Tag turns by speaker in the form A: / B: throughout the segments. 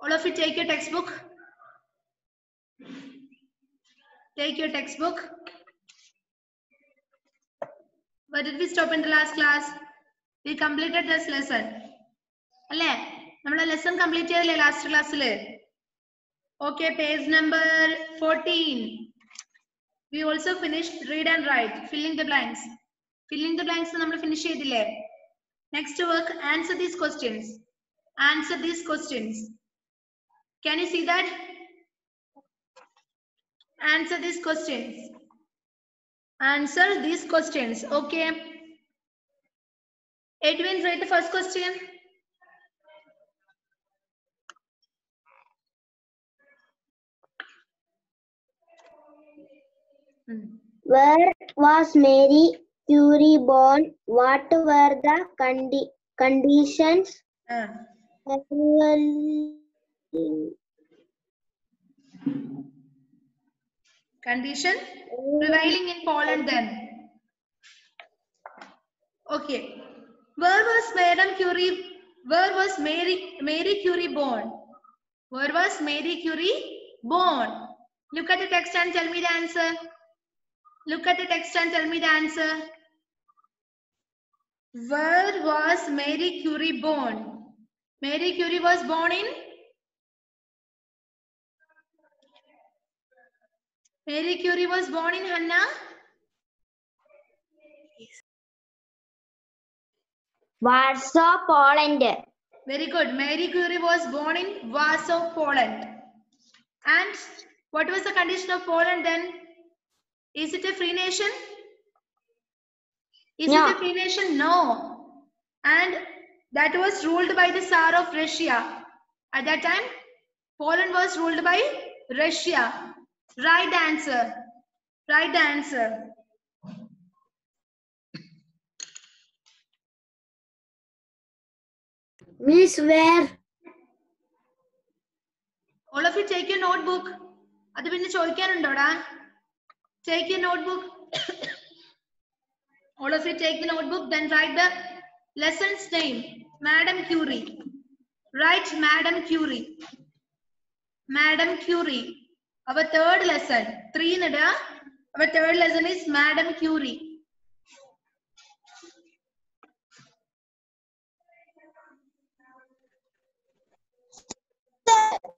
A: All of you take your textbook. Take your textbook. Where did we stop in the last class? We completed this lesson. അല്ലേ നമ്മളെ lesson complete ചെയ്തില്ലേ last ക്ലാസ്സിൽ okay page number fourteen we also finish read and right filling the blanks filling the blanks നമ്മൾ finish ചെയ്തില്ലേ next work answer these questions answer these questions Can you see that? Answer these questions. Answer these questions. Okay. Edwin, write the first question. Hmm.
B: Where was Mary Curie born? What were the condi- conditions?
A: Ah. Condition prevailing in Poland then. Okay. Where was Madame Curie? Where was Mary Mary Curie born? Where was Mary Curie born? Look at the text and tell me the answer. Look at the text and tell me the answer. Where was Mary Curie born? Mary Curie was born in Mary Curie was born in Hanna.
B: Warsaw, Poland.
A: Very good. Mary Curie was born in Warsaw, Poland. And what was the condition of Poland then? Is it a free nation? Is
B: No.
A: it a free nation? No. And that was ruled by the Tsar of Russia. At that time, Poland was ruled by Russia. Right answer. Right answer.
B: Miss, where?
A: All of you take your notebook. അത് പിന്നെ ചോദിക്കാനുണ്ടോടാ Take your notebook. All of you take the notebook, then write the lesson's name. Madam Curie. Write Madam Curie. Madam Curie. Our third lesson. Three nida. Our third lesson is Madam Curie.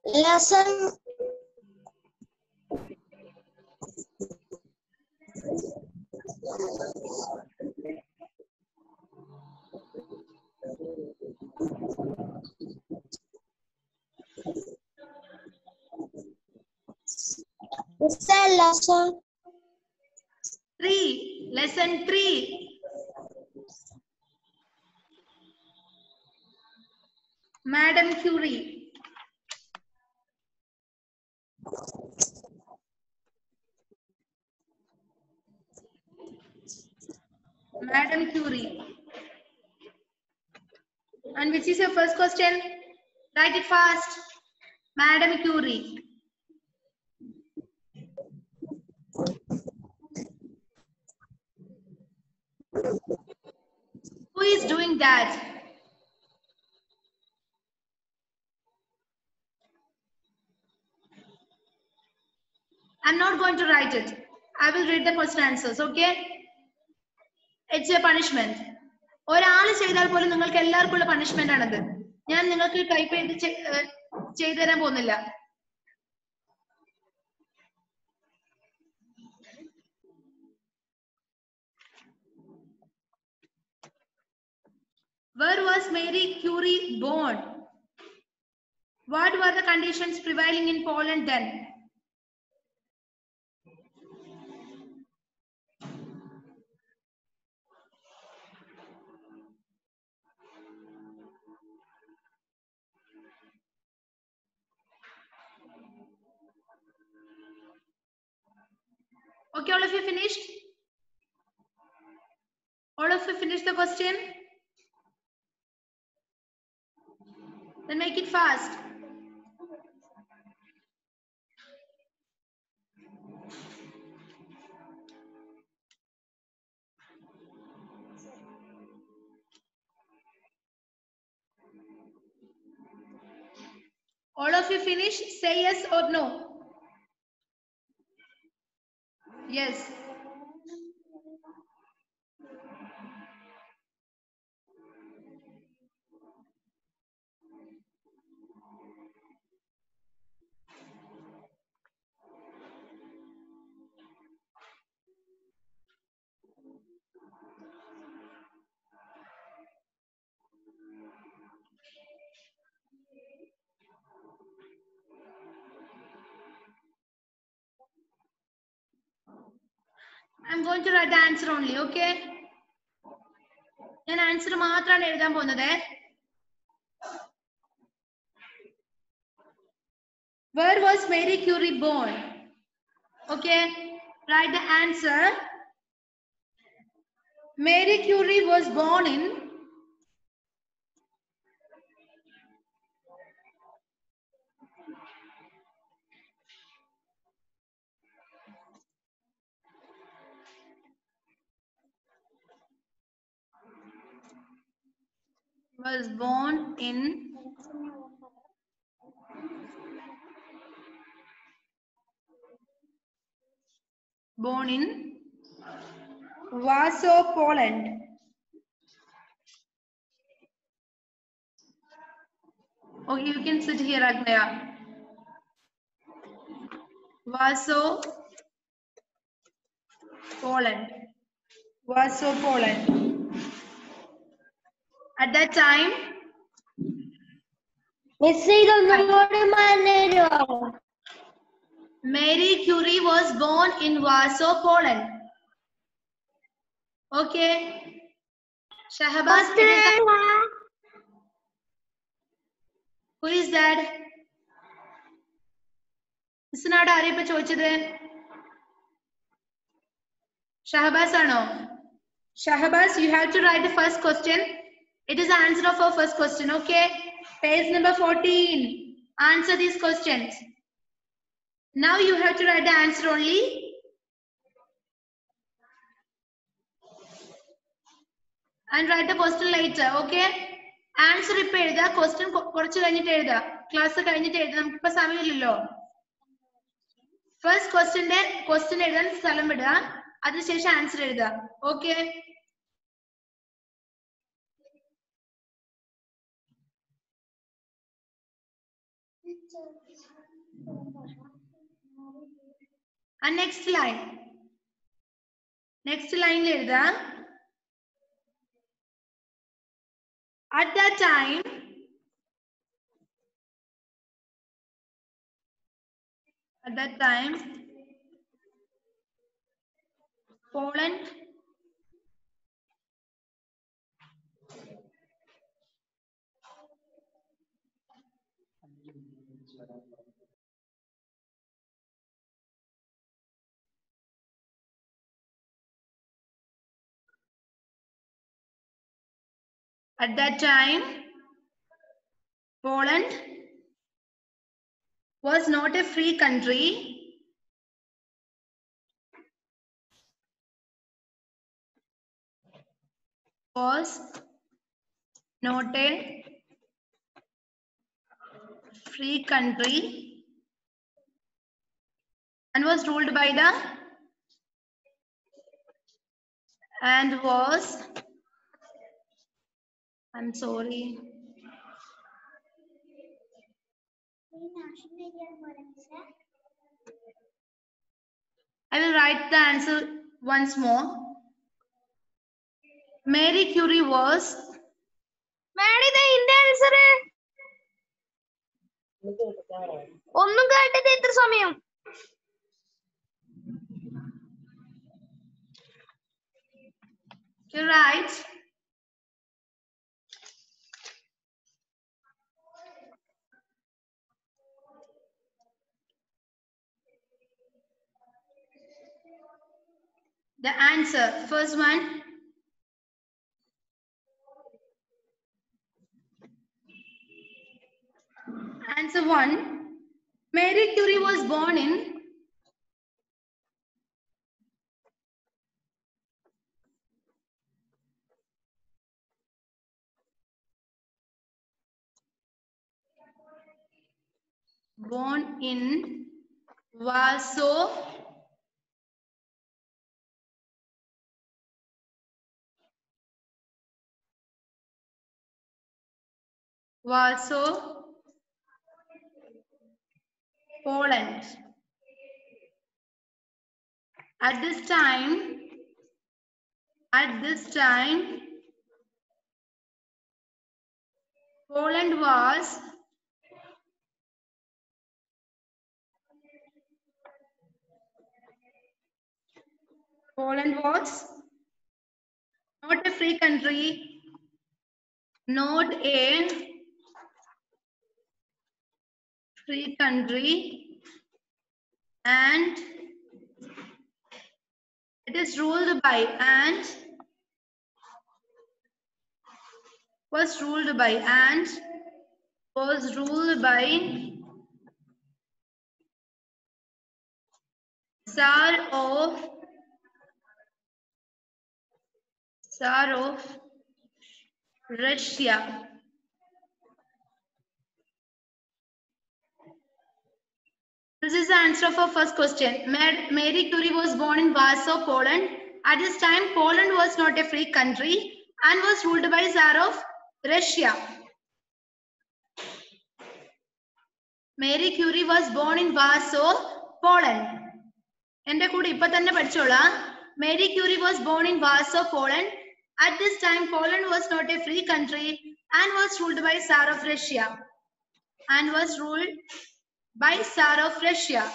B: Lesson. What's the lesson?
A: Three. Lesson three. Madam Curie. Madam Curie. And which is your first question? Write it fast. Madam Curie. Is doing that? I'm not going to write it. I will read the question answers, okay? It's a punishment. ഒരാൾ ചെയ്താൽ പോലും നിങ്ങൾക്ക് എല്ലാവർക്കും ഉള്ള punishment ആണത് ഞാൻ നിങ്ങൾക്ക് type ചെയ്ത് ചെയ്തു തരാൻ പോകുന്നില്ല Where was Mary Curie born? What were the conditions prevailing in Poland then? Okay, all of you finished? All of you finished the question? Then make it fast. All of you finish? Say yes or no. Yes. I'm going to write the answer only, okay? ഞാൻ answer മാത്രമാണ് എഴുതാൻ പോകുന്നത് Where was Mary Curie born? Okay, write the answer. Mary Curie was born in was born in born in Warsaw, Poland. Okay, you can sit here, Agnaya. Warsaw, Poland. Warsaw, Poland. At that time,
B: miss ഇതൊന്നും കൂടി പറഞ്ഞുതരുമോ
A: Mary Curie was born in Warsaw, Poland. Okay. Shahbaz, it is the- who is that? മിസ്സിനോട് ആരെയും ഇപ്പൊ ചോദിച്ചത് ഷഹബാസ് ആണോ Shahbaz you have to write the first question it is answer of our first question okay page number fourteen answer these questions Now you have to write the answer only. And write the question later, okay? Answer ഇപ്പൊ എഴുതാ question കുറച്ച് കഴിഞ്ഞിട്ട് എഴുതാ class കഴിഞ്ഞിട്ട് എഴുതാം നമുക്കിപ്പോ സമയമില്ലല്ലോ first ക്വസ്റ്റ്യന്റെ question എഴുതാൻ സ്ഥലം വിടുക അതിനുശേഷം ആൻസർ എഴുതുക okay And next line. Next line எழுதா. At that time, at that time, Poland At that time, Poland was not a free country. Was not a free country and was ruled by the and was I'm sorry. I will write the answer once more. Mary Curie was
B: madam ഇത് എന്റെ answer ഒന്നും കേട്ടത് എത്ര സമയം
A: you right. The answer, first one. Answer one. Mary Curie was born in born in Warsaw Warsaw Poland at this time at this time Poland was Poland was not a free country, not a free country, and it is ruled by and was ruled by and was ruled by Tsar of Tsar of Russia. This is the answer of our first question. Mar- Mary Curie was born in Warsaw, Poland. At this time, Poland was not a free country and was ruled by Tsar of Russia. Mary Curie was born in Warsaw, Poland. എന്റെ കൂടെ ഇപ്പൊ തന്നെ പഠിച്ചോളാം Mary Curie was born in Warsaw Poland at this time Poland was not a free country and was ruled by tsar of Russia and was ruled by Tsar of Russia.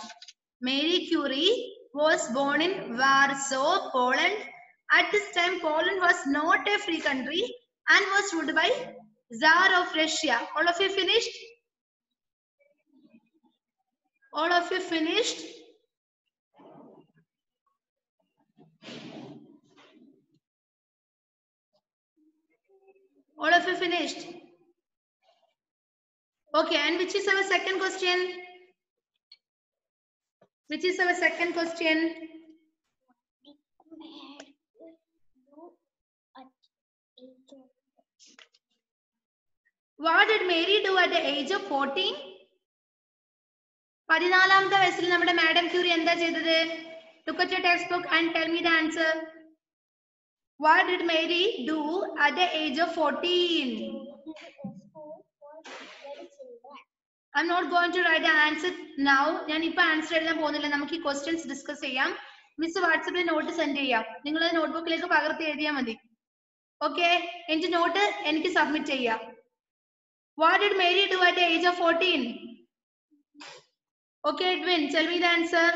A: Mary Curie was born in Warsaw, Poland. At this time, Poland was not a free country and was ruled by Tsar of Russia. All of you finished? All of you finished? All of you finished? Okay, and which is our second question? Which is our second question? What did Mary do at the age of 14? പതിനാലാമത്തെ വയസ്സിൽ നമ്മുടെ madam Curie എന്താ ചെയ്തത് look at text book and tell me the answer what did Mary do at the age of 14 I'm am not going to write answer now ഞാൻ ഇപ്പൊ answer എഴുതാൻ പോകുന്നില്ല. നമുക്ക് ഈ ക്വസ്റ്റ്യൻസ് ഡിസ്കസ് ചെയ്യാം. മിസ് വാട്സപ്പിൽ നോട്ട് സെൻഡ് ചെയ്യാം. നിങ്ങൾ നോട്ട്ബുക്കിലേക്ക് പകർത്തി എഴുതിയാൽ മതി. ഓക്കെ എന്റെ നോട്ട് എനിക്ക് സബ്മിറ്റ് ചെയ്യാം. What did Mary do at age of fourteen okay Edwin tell me the answer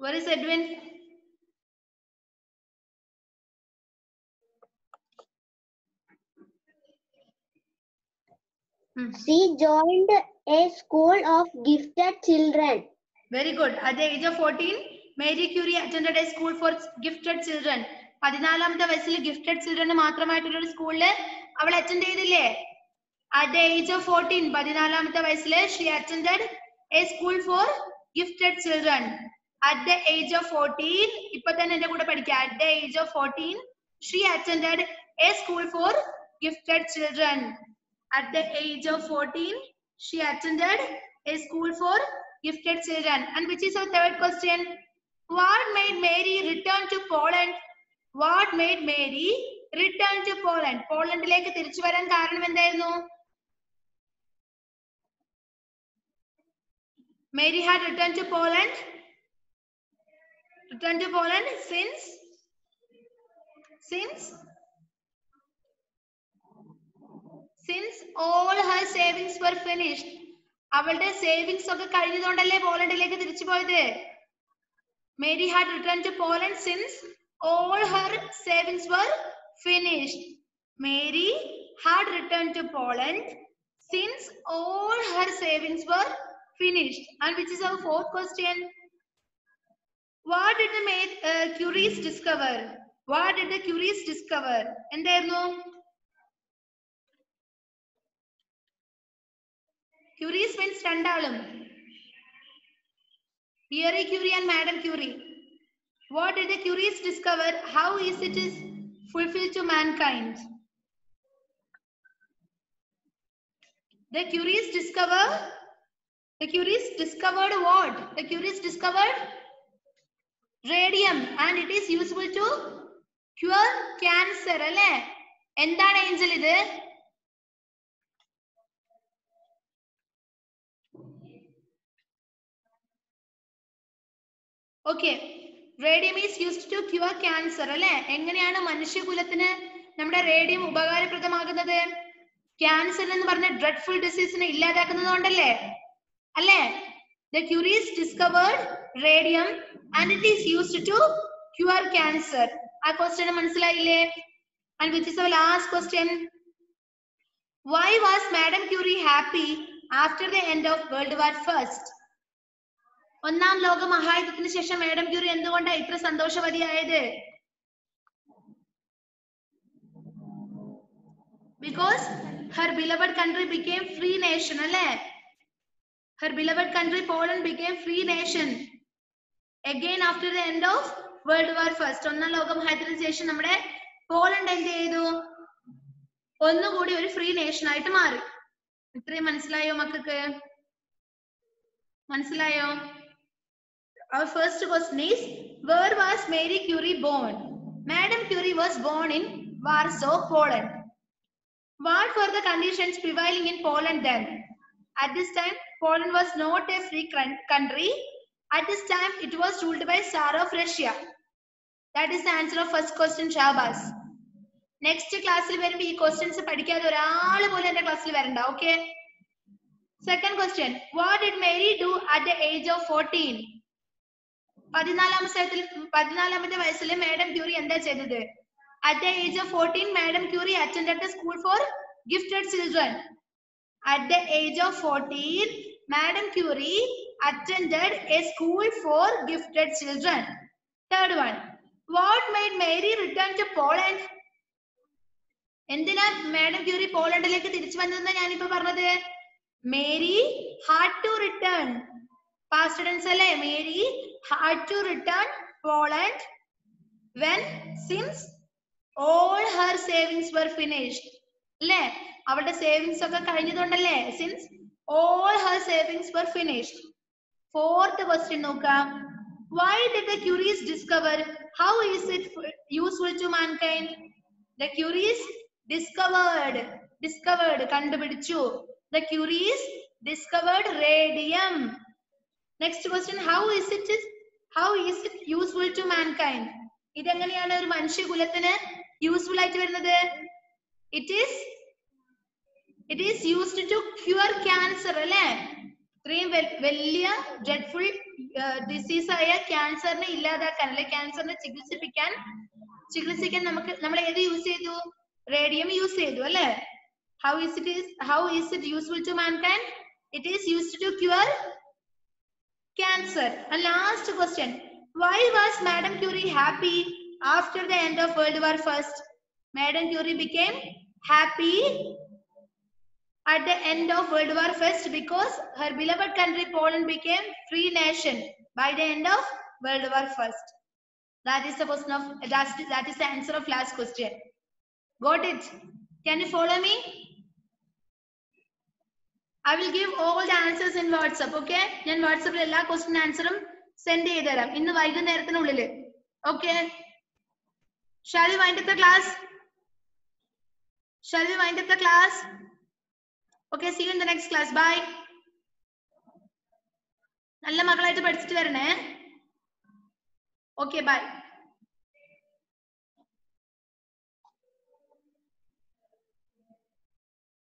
A: Where is Edwin?
B: She joined a school of gifted children.
A: Very good. At the age of 14, Mary Curie attended a school for gifted children. പതിനാലാമത്തെ വയസ്സിൽ gifted ചിൽഡ്രന് മാത്രമായിട്ടുള്ള ഒരു സ്കൂളിൽ അവൾ attend ചെയ്തില്ലേ at the age of fourteen പതിനാലാമത്തെ വയസ്സിൽ she attend a school for gifted children at the age of fourteen ഇപ്പൊ തന്നെ എന്റെ കൂടെ പഠിക്കാം at the age of fourteen she attend a school for gifted children at the age of 14 she attended a school for gifted children and which is our third question what made mary return to poland what made mary return to poland പോളണ്ടിലേക്ക് തിരിച്ചു വരാൻ കാരണം എന്തായിരുന്നു Mary had returned to Poland returned to Poland since since since all her savings were finished അവളുടെ savings ഒക്കെ കഴിഞ്ഞതുകൊണ്ടല്ലേ പോളണ്ടിലേക്ക് തിരിച്ചു പോയത് Mary had return to Poland since all her savings were finished Mary had return to Poland since all her savings were finished and which is our fourth question what did the Curies discover what did the Curies discover എന്തായിരുന്നു Curie's means രണ്ടാളും Pierre Curie and madam curiae What did the Curies discover? How is it is fulfilled to mankind? The Curies discover. The Curies discovered what? The Curies discovered radium and it is useful to cure cancer അല്ലേ എന്താണ് Angel ഇത് okay radium is used to cure cancer അല്ലെ? എങ്ങനെയാണ് മനുഷ്യകുലത്തിന് നമ്മുടെ radium ഉപകാരപ്രദമാകുന്നത്? Cancer എന്ന് പറഞ്ഞ dreadful ഡിസീസിനെ ഇല്ലാതാക്കുന്നത് കൊണ്ടല്ലേ? അല്ലേ? The Curies discovered radium and it is used to cure cancer ആ ക്വസ്റ്റ്യൻ മനസ്സിലായില്ലേ? And which is our last question why was madam Curie happy after the end of world war first ഒന്നാം ലോക മഹായുദ്ധത്തിന് ശേഷം madam Curie എന്തുകൊണ്ടാണ് ഇത്ര സന്തോഷവതിയായത്? Because her beloved country became free nation അല്ലേ? Her beloved country Poland became free nation again after the end of world war first ഒന്നാം ലോക മഹായുദ്ധത്തിന് ശേഷം നമ്മുടെ പോളണ്ട് എന്ത് ചെയ്തു? ഒന്നുകൂടി ഒരു ഫ്രീ നേഷൻ ആയിട്ട് മാറി. ഇത്രയും മനസ്സിലായോ മക്കൾക്ക്? മനസ്സിലായോ? our first question is where was mary curie born madam curie was born in warsaw poland what were the conditions prevailing in poland then at this time poland was not a free cran- country at this time it was ruled by tsar of russia that is the answer of first question shabas next ക്ലാസ്സിൽ വരുമ്പോ ഈ questions പഠിക്കാതെ ഒരാൾ പോലും എന്റെ ക്ലാസ്സിൽ വരണ്ട okay second question what did Mary do at the age of fourteen പതിനാലാമത്തെ പതിനാലാമത്തെ വയസ്സിൽ മാഡം ക്യൂറി എന്താ ചെയ്തത്? At the age of fourteen madam Curie attend the school for gifted children at the age of fourteen madam Curie attended a school for gifted children. Third one, what made Mary return to Poland? എന്തിനാ madam Curie പോളണ്ടിലേക്ക് തിരിച്ചു വന്നതെന്നാ ഞാനിപ്പോ പറഞ്ഞത്? Mary had to return past tense അല്ലേ? Mary had to return Poland when since all her savings were finished. അല്ലേ അവളുടെ savings ഒക്കെ കഴിഞ്ഞതുകൊണ്ടല്ലേ? Since all her savings were finished fourth question നോക്കാം. Why did the Curies discover how is it useful to mankind the Curies discovered discovered കണ്ടുപിടിച്ചു. The Curies discovered radium next question how is it how is it useful to mankind ഇതെങ്ങനെയാണ് ഒരു മനുഷ്യകുലത്തിന് useful ആയിട്ട് വരുന്നത്? It is it is used to cure cancer അല്ലെ? ഇത്രയും വലിയ dreadful disease ആയ ക്യാൻസറിനെ ഇല്ലാതാക്കാൻ അല്ലെ ക്യാൻസറിനെ ചികിത്സിപ്പിക്കാൻ ചികിത്സിക്കാൻ നമുക്ക് നമ്മൾ ഏത് യൂസ് ചെയ്തു? റേഡിയം യൂസ് ചെയ്തു അല്ലെ? How is it is how is it useful to mankind it is used to cure Cancer. And last question. Why was Madame Curie happy after the end of World War I? Madame Curie became happy at the end of World War I because her beloved country Poland became free nation by the end of World War I. That is the question of that is the answer of last question. Got it? Can you follow me? I will give all answers in WhatsApp. Okay? ഞാൻ വാട്സാപ്പിൽ എല്ലാ question ആൻസറും send ചെയ്ത് തരാം ഇന്ന് വൈകുന്നേരത്തിനുള്ളിൽ okay shall we wind the class shall we wind the class okay see in the next class bye നല്ല മകളായിട്ട് പഠിച്ചിട്ട് വരണേ. Okay bye